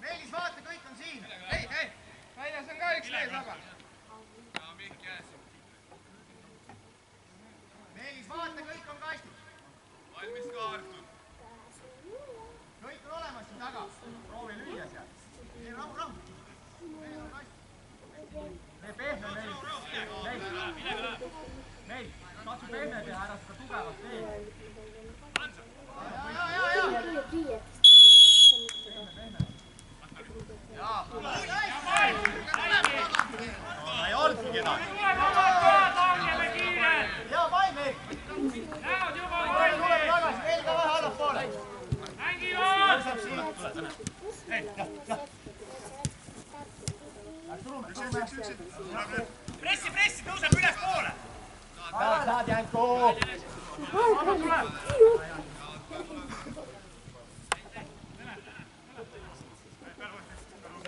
Meelis, vaata, kõik on siin. ei, ei, väljas on ka üks mees vaba Meelis, vaata, kõik on kastis. valmis kaartud kõik on olemas siin taga. proovi lüüa seal. ei, rahu, rahu. Meelis on kast. tee pehme, Meelis. Meelis. Meelis, katsu pehme teha, ära seda tugevalt tee. ja, ja, ja, ja. jaa. no pressi pressi tõuseb ülespoole saad, Janko. tee, tee, tee juba käima, Rauno on. hästi, hea töö. Rauno eest läbi! ma teen temaga ai kutik kuidas on super Tarmo paigas paigas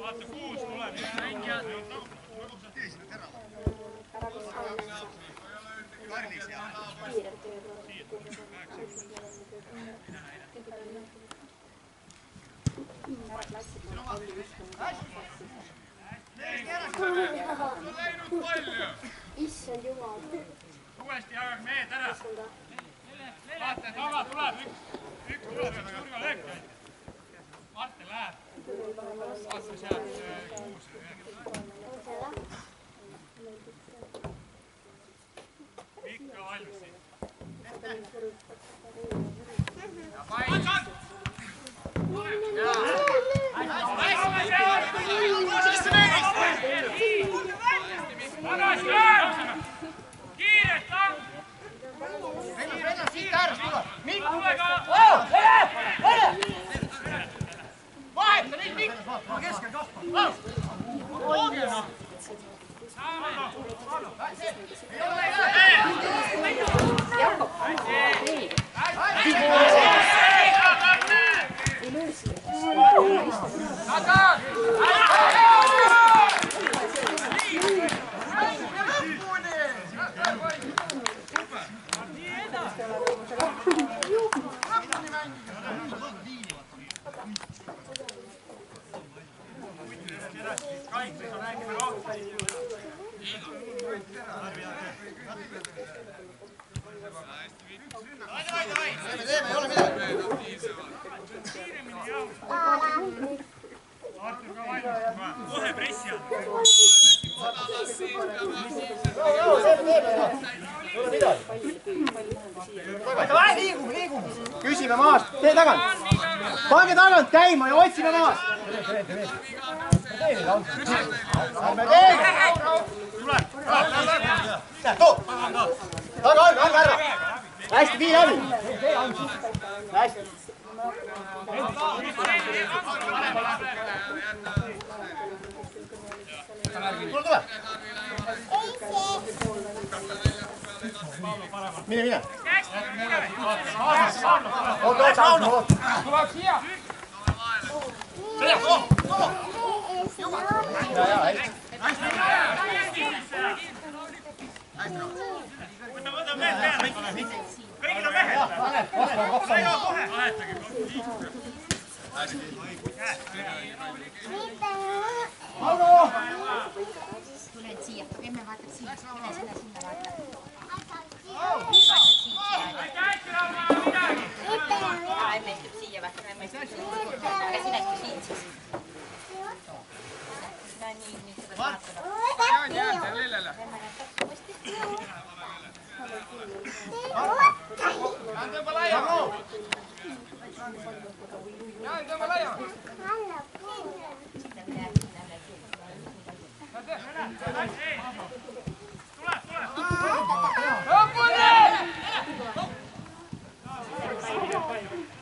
vaata kuus tuleb Karlis on läinud palju issand jumal. uuesti jagage mehed ära. Vaata taga tuleb. Üks üks tuleb nurgalöök Martin läheb. Vaata sealt kuus ikka valmis siin kiirelt lang Vennas, vennas, siit äärest tuleb. Mikk! tulega Oh, vene, vene! Vaheta, Mikk, Mikk! ma keskel kasvan. ongi noh. ei ole, ei ole. teeme, teeme, ei ole midagi. kohe pressi all Rahu, rahu, teeme, teeme, noh. ei ole midagi. Davai, liigume, liigume. küsime maast, tee tagant. pange tagant käima ja otsime maast. ärme teeme. tule, too. taga on, anna ära. hästi, tuled siia, emme vaatab siia, mine sinna, sinna vaata. vaatad siit siia. vaata, siia. sina jään, seal lillele. emme näeb uuesti.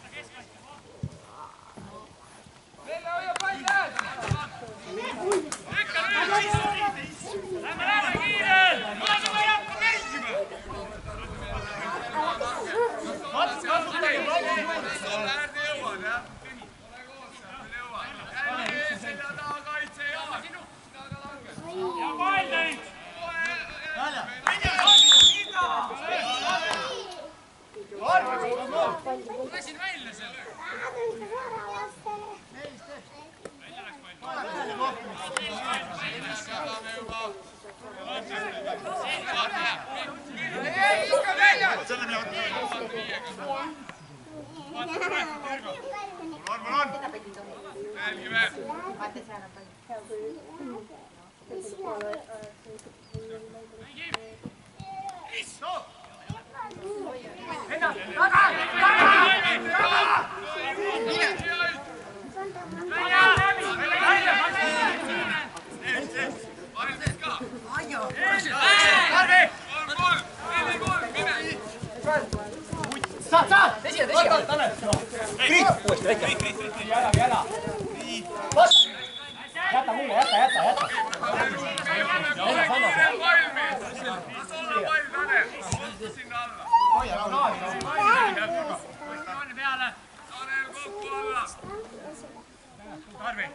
Tarvi,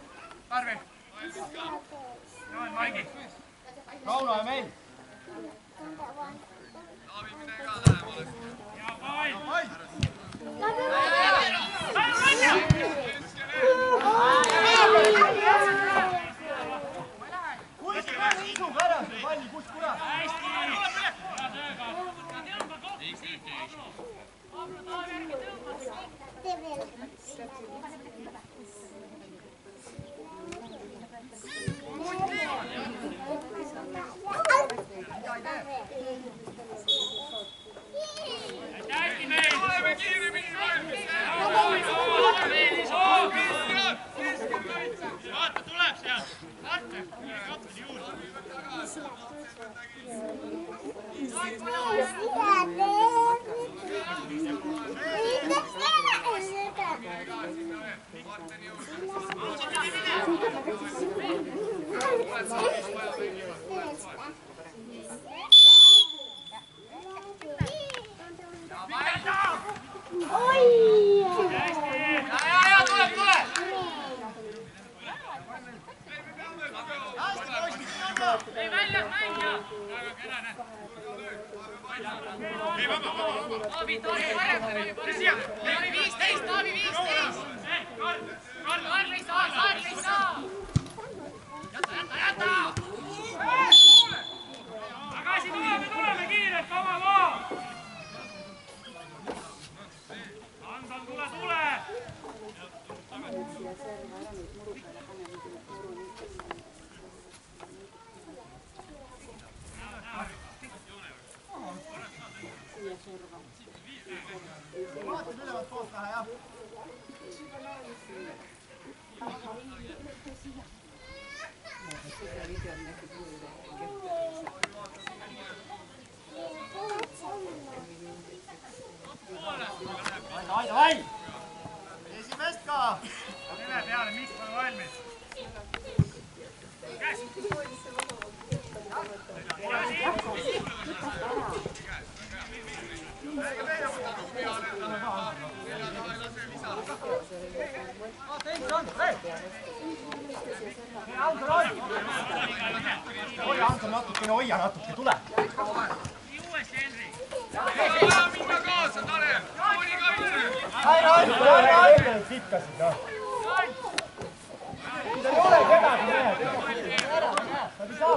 Tarvi. Jaan, Maigi. Rauno ja meil. Taavi, mine ka lähemale. ja pall. Oi! Kuiske isuga ära selle palli, kus kurat? hästi. hea tööga. hästi meil. oleme kiiremini valmis. vaata, tuleb sealt. Vaata, kapteni juurde. ei välja, välja. Ei, vaba, vaba, vaba. Taavi, Taavi, parem. Tule siia. Taavi viisteist, Taavi viisteist. ei, Karl, Karl. Karl ei saa, Karl ei saa. jäta, jäta, jäta. tagasi tuleme, tuleme kiirelt, oma maa. Anton, tule, tule. Vaatad ülevalt poolt vähe, jah? Davai, davai! esimest ka! Tule peale, mis pole valmis. käes. vaata ees on, hei! hei, Anton, hoia! Anton, natukene, hoia natuke, tule! uuesti, Henri. minna kaasa, Tanel. Aire, aire, aire, aire. Sikkasid, noh. Siin ei ole kedagi, mehed. Nad ei saa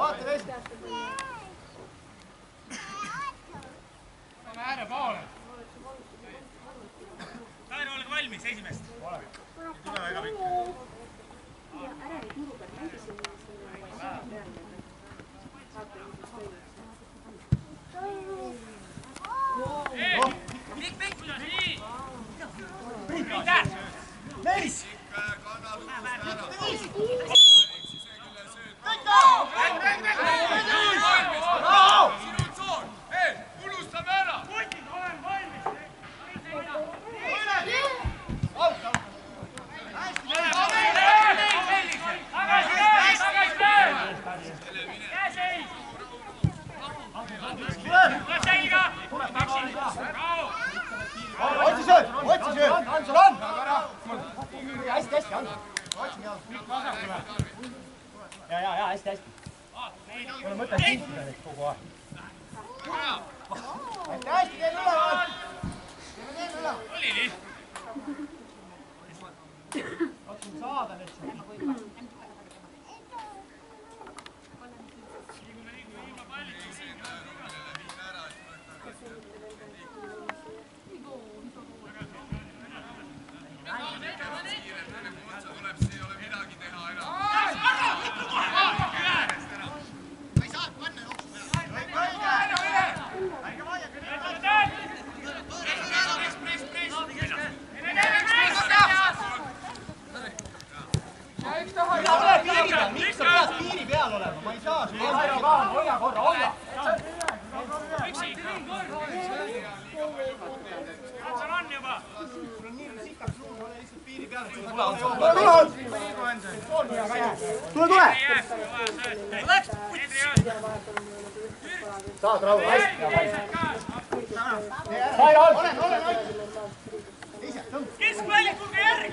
kätte. hästi, jäta mulje, jäta mulje. mine, mine ise. hea Jüri, super. tuleb poiss, rahulik. vaata veist. Saame ääre poole. Tairo, olge valmis, esimest. Pikk, pikk, kuidas nii? Meis!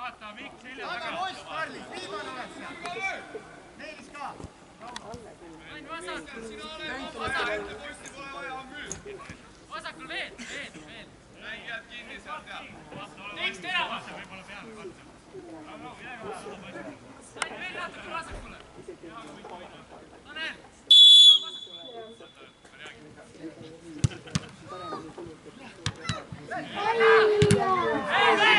vaata, Mikk selja aga taga. poiss, Karli, viimane oled seal. Meelis ka. ainult vasak. vasak. vasakul veel, veel, veel. teeks terava. võib-olla peale katse. ainult veel natuke vasakule. Tanel. tuleme, tuleb! saab,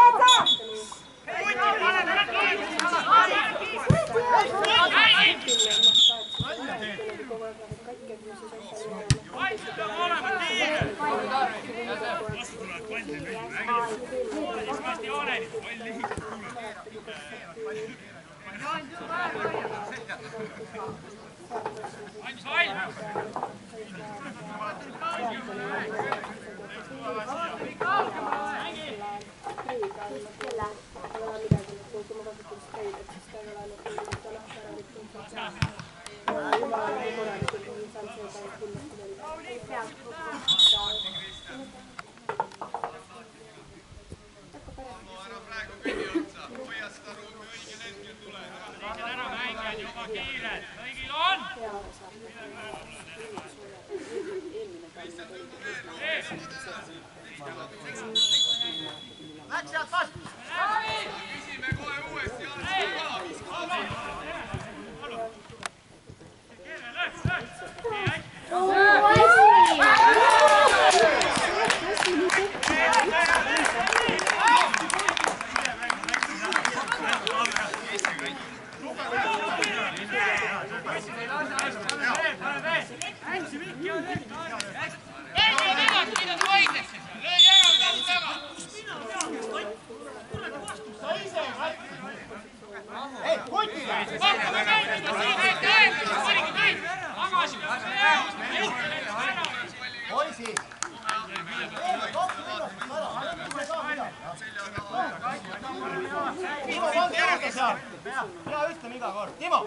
saab kätte. tagant 这ย่า Mina ütlen iga kord. Timo.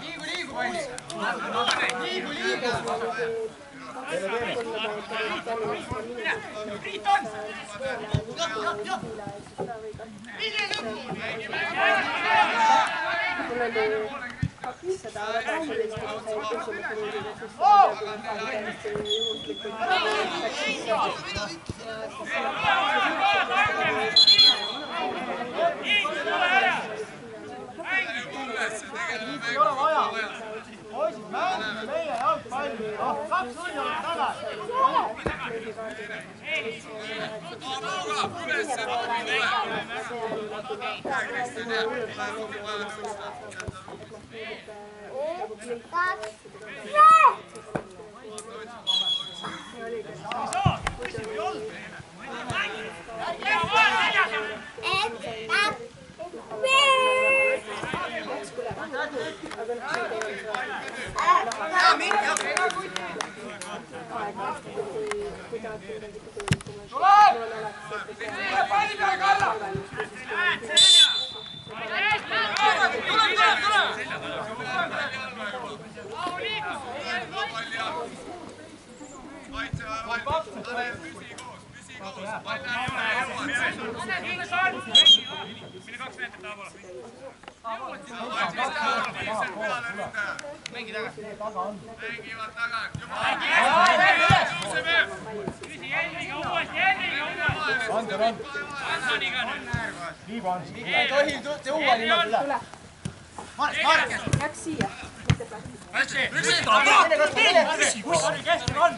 liigu, liigu, poiss! liigu, liigu! mine, Priit on! jah, jah, jah! mine lõpuni! Ei ole vaja. Poisid, mängime meie jalgpalli. noh, kaks õnne on tagasi. Mine kaks meetrit tahapoole. Küsi Helmiga uuesti, Helmiga uuesti. Antoniga nüüd. ei tohi tuua niimoodi üle. Marek, Marek. Läks siia. keskel on.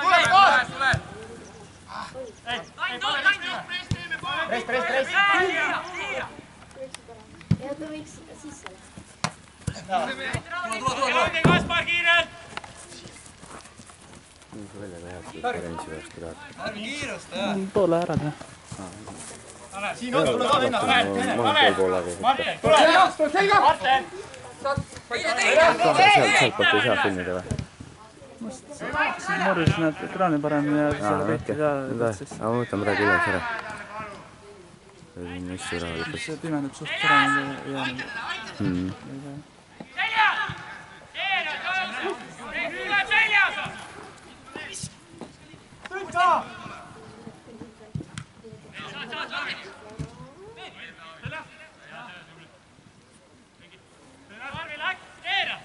tule kaasa. Press, press, press. ja ta võiks sisse Elage Kaspar kiirelt. siin on, tule ka venna. Martin, tule, tule selga. Martin. sealtpoolt ei saa filmida või? Norris näeb ekraani paremini ja selle tehti ka nõnda, aga ma võtan praegu üles ära. see on hästi rahulikult see pimendab suht paremini ja mm.. seljas. Eero, tuleb seljas. Tüta. Arvi läks, Eero.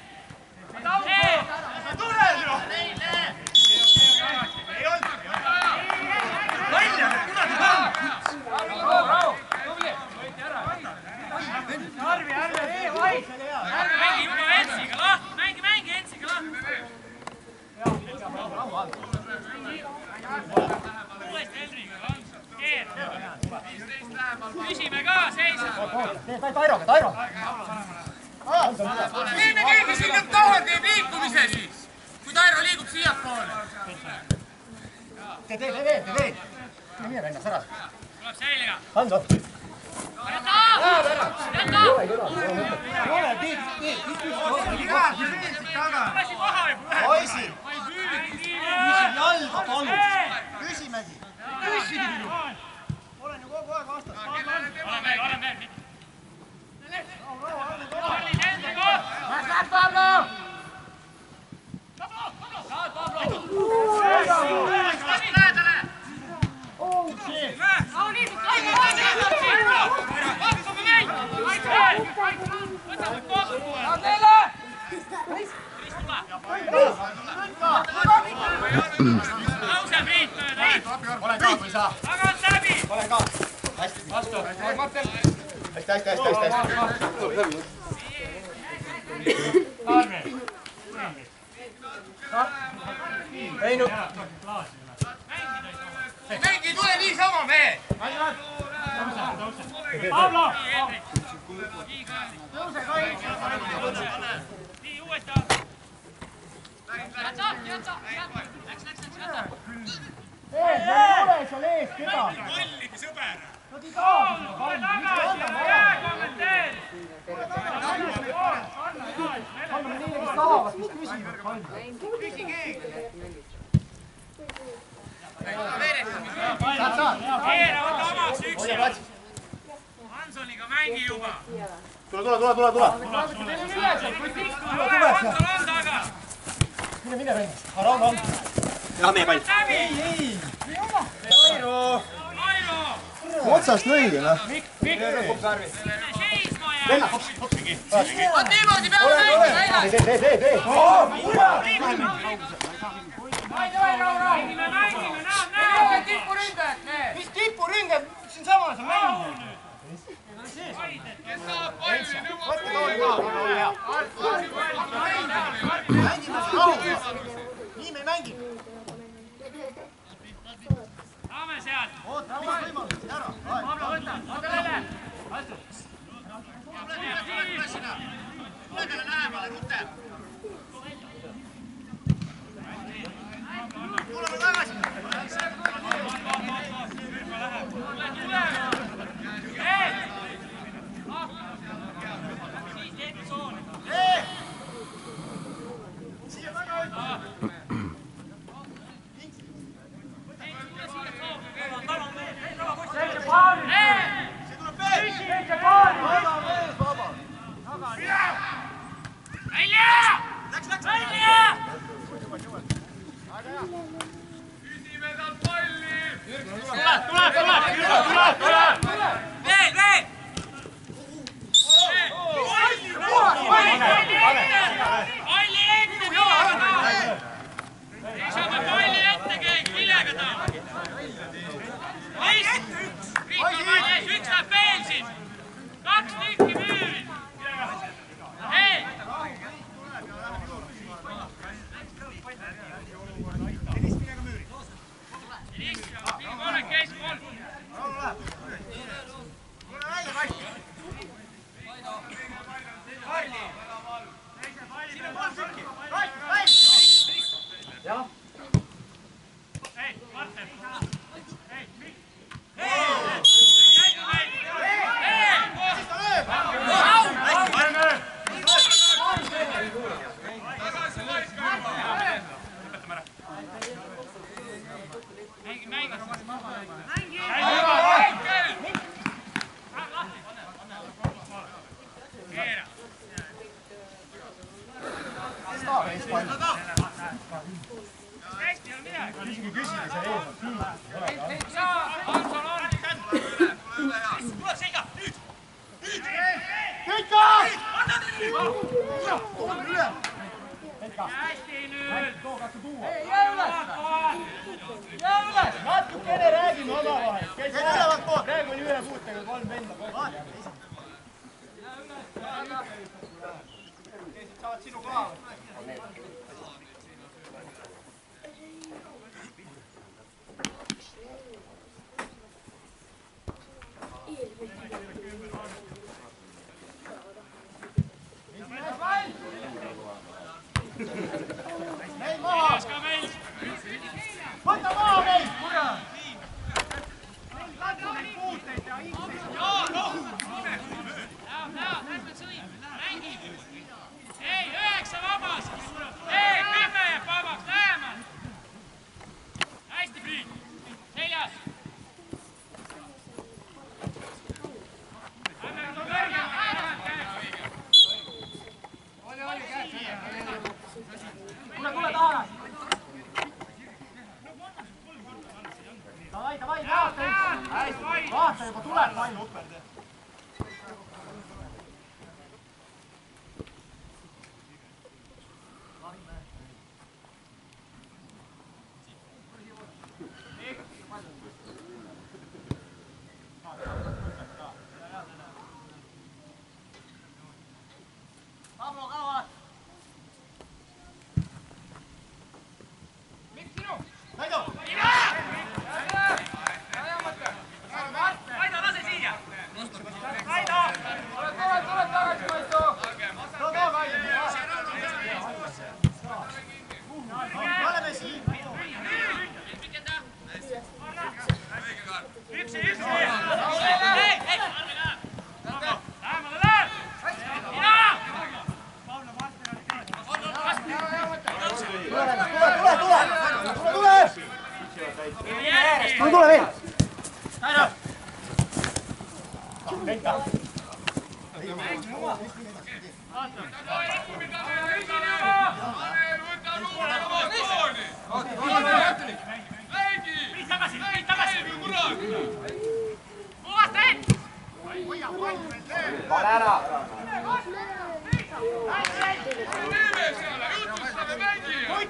tule ju. ei olnud. välja, kurat. küsime ka, seisa. Tee Tairoga, Tairo. teeme keegi sinna taha, teeb liikumise siis, kui Tairo liigub siiapoole. tee, tee, tee tee veel. mine, vennas ära. Hanso. poisid, jalga palun. küsimegi. olen ju kogu aeg vastanud. ole veel, ole veel. Harli, nende koht. Läheb Pablo. pakkuge meid. võtame kokku. tõuseb Priit mööda. olen ka, kui sa. tagant läbi. olen ka. hästi. vastu. hästi, hästi, hästi, hästi, hästi. Ei no. mäng ei tule niisama, mehed. Pablo! nii, uuesti. jäta, jäta, jäta. Läks, läks, läks, jäta. ees, ei ole seal ees kedagi. Palli, sõber. Nad ei saa. Keera, võta omaks üksi. Hansoniga mängi juba. tule, tule, tule, tule, tule. Hansson on taga. mine, mine vennas. Raul on. läbi. Tairo. Airo, otsast lõige, noh. seisma jää. Mängime, näed, näed. mis tipurünge siinsamas on mänginud? võtke tooli maha, ole hea. mängime siin rahulikult. nii me mängime. saame sealt. oota, mis võimalused ära. Pablo, võta, võta jälle. Tuleme tagasi. Ee! davai, davai, vaata, vaata juba tuleb ainult.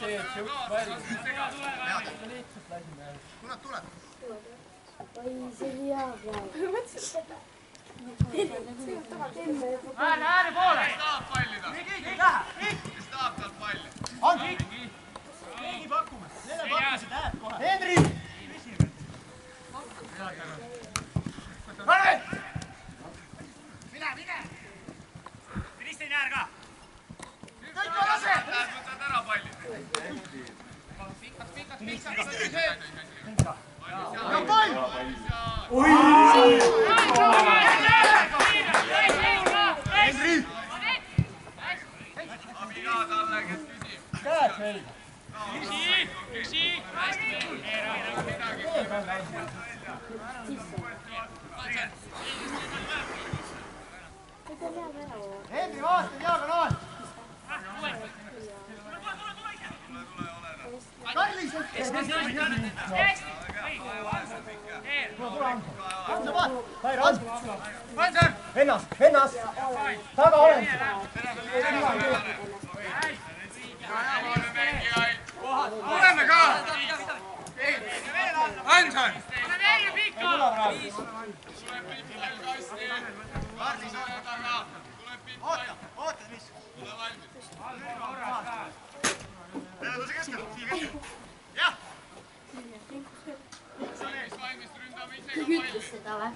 teed siukest värvi. kunas tuleb? oi, see oli hea praegu. mõtlesin, et ääre, ääre poole. kes tahab palli taha? kes tahab talt palli? Andri. keegi pakume. Nende pakkusid hääd kohe. Henri. Arve. mine, mine. ministri näär ka. kõik korras. Läheb, võtad ära palli. Henry, vaata, jaa, Kanal! Karlis, vennas, vennas, taga olen. tuleme ka. Hanson. pipp veel kasti. Karlis on taga. tuleb pipp veel. oota, mis? ole valmis. jah, valmis, valmis, ründame ise ka palli. seda või?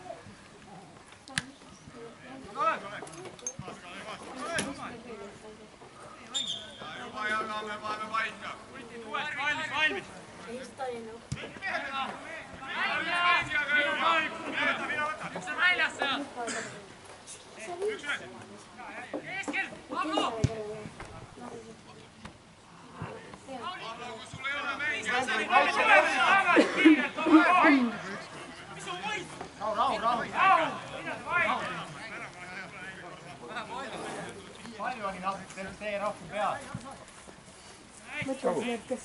juba jagame, paneme paika. valmis, valmis. üks on väljas seal. keskel, Pablo. Pablo, kui sul ei ole mänge, rahu, rahu, rahu. palju oli natuke sellest teie rahva peal? mõtlesin, et kas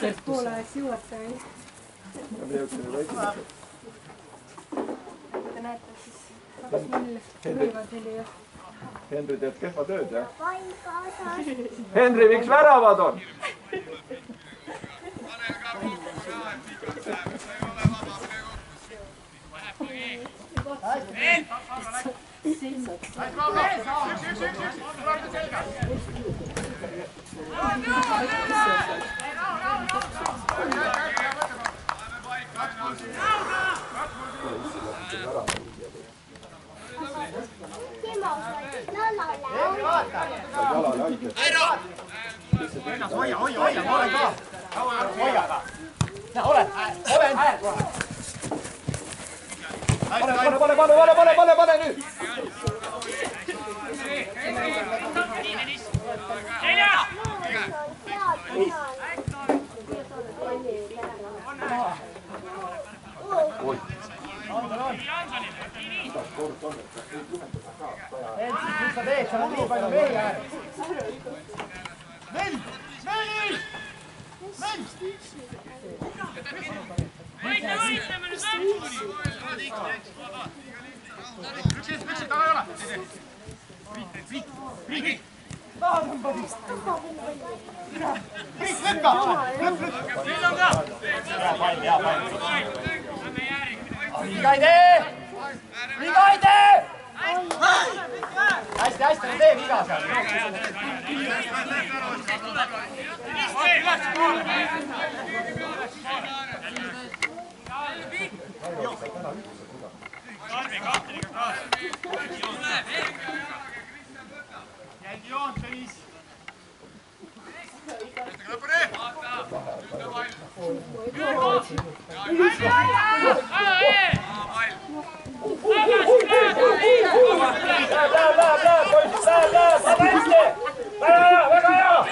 teises poolaegs jõuate või? Te näete siis, kaks nulli võivad neli ja Henri teeb kehva tööd, jah? Henri, miks väravad on? pane ka kokku ka, et pikalt läheb, sa ei ole vaba, mine kokku. üks, üks, üks, üks, tuleb selga. paneme paika ennast. Henri vaata. Jalale aitab. vennas, hoia, hoia, hoia, ma olen ka. hoia ka. näe, olen, olen. pane, pane, pane, pane, pane, pane, pane, pane nüüd! nelja. Ensi, mis sa teed, seal on nii palju mehi ääres. Mell, Mell, Mell. võitle, võitleme nüüd lõpuni. hetk, taga ei ole. Priit, Priit, Priit. taha tõmba siis. Priit, lükka, lükk, lükk. meil on ka. hea pall, hea pall. Lähme järgi. viga ei tee, viga ei tee. hästi, hästi, tee viga seal. jälgi joont, Tõnis. Läheb, läheb, läheb, läheb, poisid, läheb, läheb, läheb hästi. väga hea, väga hea.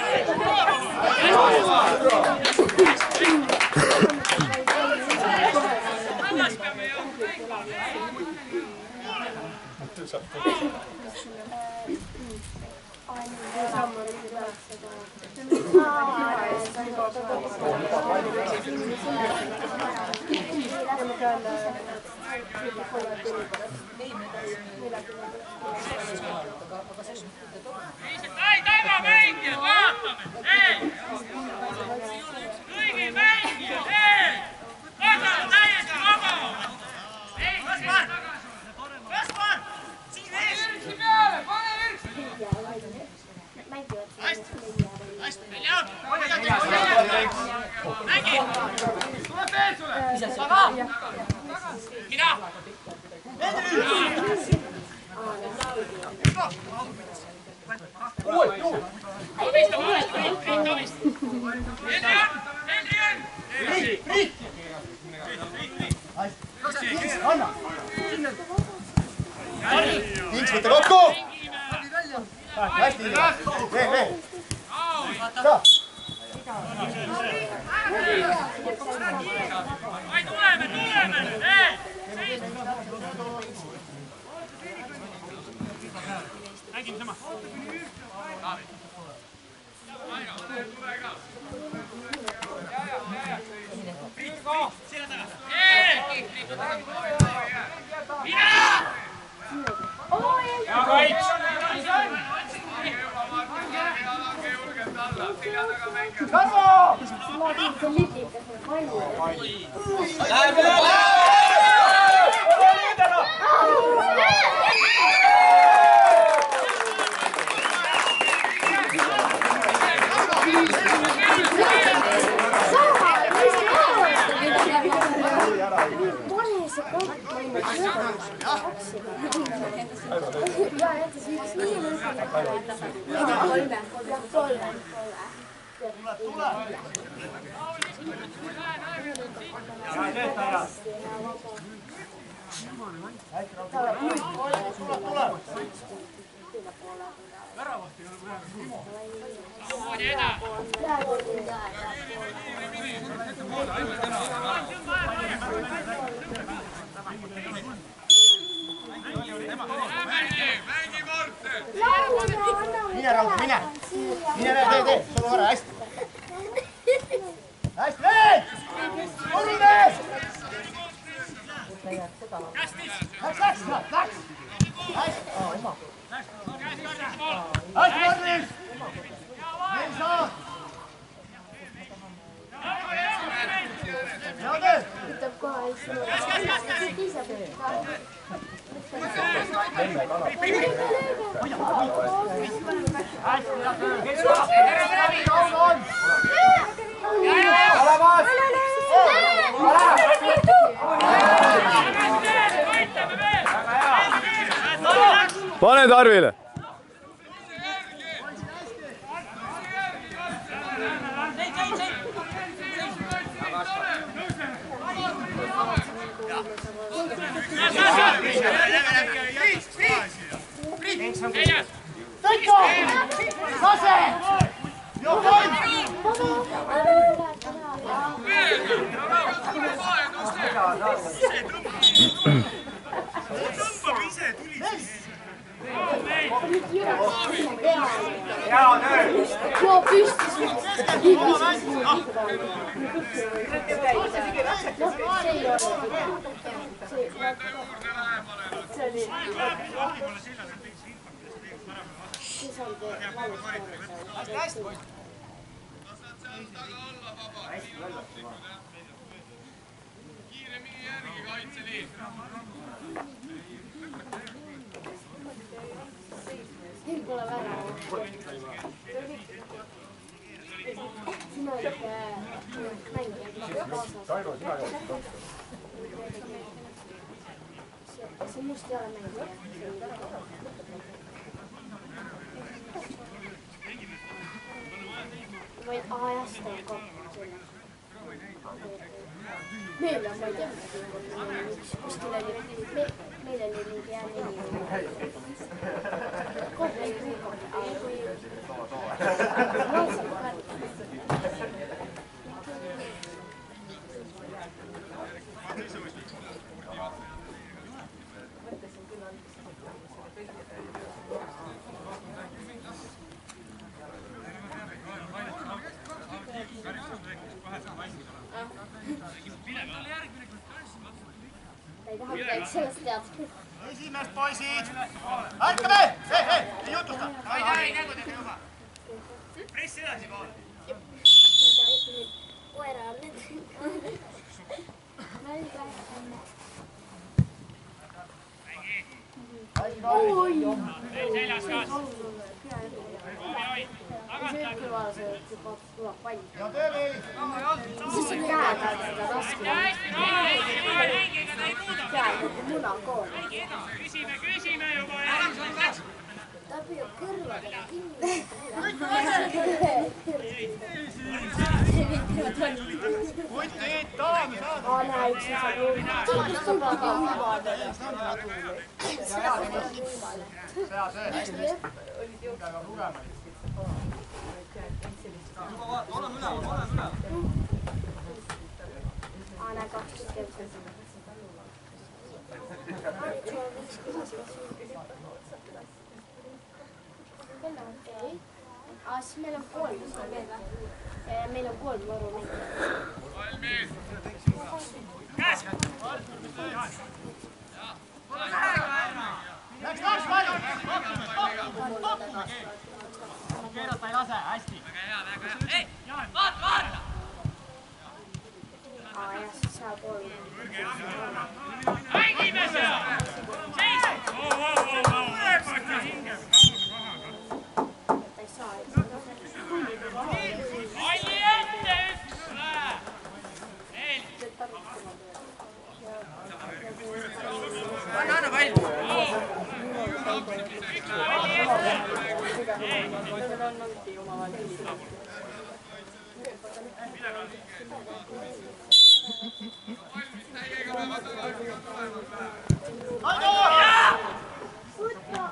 ei taga mängijad, vaatame, ei. kõigil mängijad, ei. taga on täiesti vaba. ei, Kaspar, Kaspar, siin ees. virsi peale, pane virsi. hästi, välja, mängi. tuleb veel sulle. taga. mina. uuesti, uuesti. abista, abista, Priit, abista. Henri on, Henri on. Priit, Priit. anna. Inks, võta kokku. hästi, veel, veel. Saa. Ai tuleme, tuleme nüüd, ei! mängime sama. hea kaits. Läheb kolme, kolme, kolme. Tule, tule. Tarmo! mängi Martin! mine Raul, mine. mine, tee, tee, tee, sul on vara, hästi. hästi, veel! tubli mees! Läks, läks, läks, läks. hästi. hästi, Martin! ei saa. hea töö. Raul on. olemas. Pane kiiremini järgi Kaitseliit! Neil pole väga. sina oled mängija kaasas. see must ei ole mängija. Või aa jah, seda on kokku selle. meil on, ma ei tea, kuskil oli, meil, meil oli mingi hea nimi. kogu aeg ei taha midagi sellest teada. esimest poisid! ärkame! hei, hei, ei jutusta! ai, ai, nägu teeme juba. press edasi poole. koera on need. oi. seljas ka. see kõrval see juba tuleb pall. siis on käed all seda raske. käed nagu munakoor. küsime, küsime juba ta püüab kõrvadega kinni. Kutid, daam, saad! aa näe, üks saab juurde. kus ta taga? hea töö! hästi lõpp. peab aa, siis meil on kolm veel või? meil on kolm varu mängida. Läks Lars Mari! Keerata ei lase, hästi. aa jah, siis saab kolm. mängime seal! seis! ta ei saa, et palli ette, üks läheb! Neli! anna, anna pall.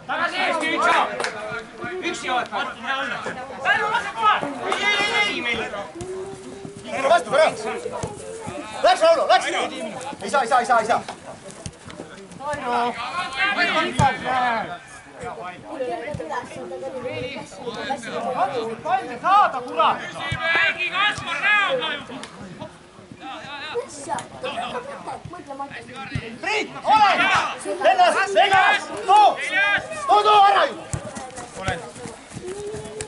Tagasi eest, Jütso! üksi oled, Martin, hea olla. Pärnu lase kohe! ei, ei, ei, ei! Tule vastu, kurat! Läks Rauno, läks! ei saa, ei saa, ei saa, ei saa. Pall saada, kurat! mängi Kaspar näoga juba! mõtle, Martin. Priit, ole! Ennast, ennast! too! too, too ära ju!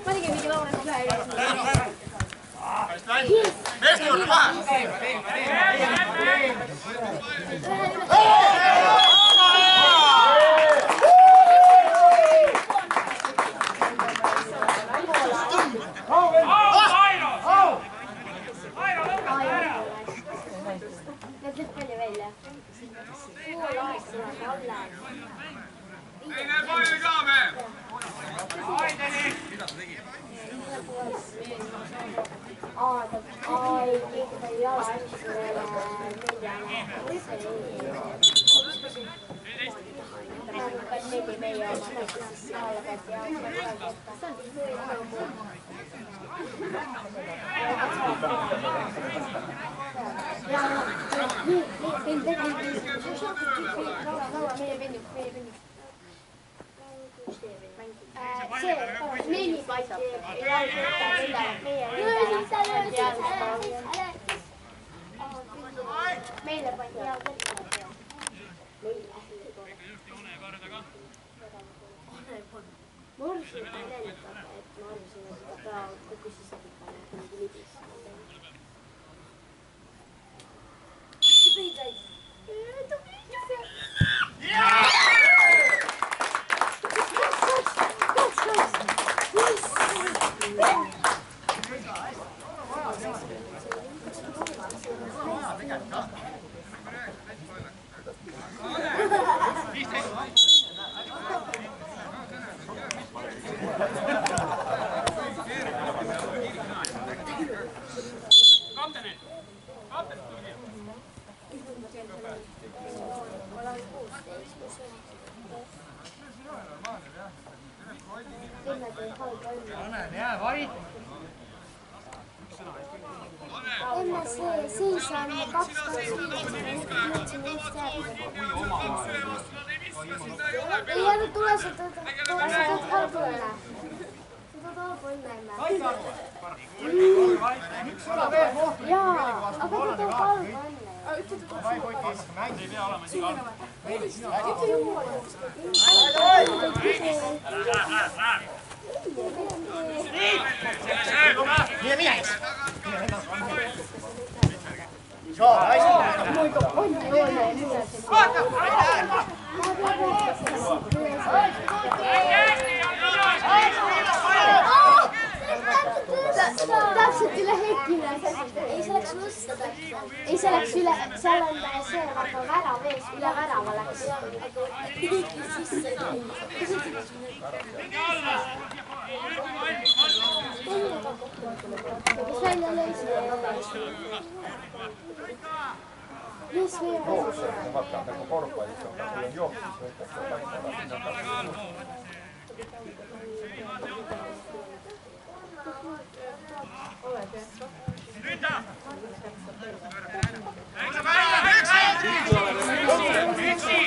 panige mingi Laura üle üle. meeste juurde kohe! Need teeb palju välja. pool aastat alla. ei näe palli ka me. Aa, ta, aa, ei, keegi ta ei jala hästi üle neljane. praegu peab neli meie oma. alla peab ja. ja, nii, nii, teil tegelikult. Laura, Laura, meie vennik, meie vennik. see neli patti jalgpalli üle meie meile pandi jalgpalli ma arvasin, et ta ei läinud, et ma arvasin, et ta kukkus siis ikka mingi libis. kaptenid! 아, 내가 아니까. Enne see seis on kaks, kaks, viis, mõtlesime just järgi. ei, ära tule seda, tule seda halba õnne. seda halba õnne enne. miks sa veel kohtu? jaa, aga ta toob halba õnne. Vai koitti, mängi. ei pea olema siin all. Mine, mine! Joo, hästi! Täpselt üle hekile. ei, see läks vastu täpselt. ei, see läks üle, seal on see vaata värav ees, üle värava läks. mis välja lõi see? mis välja lõi? Üksi! Üksi!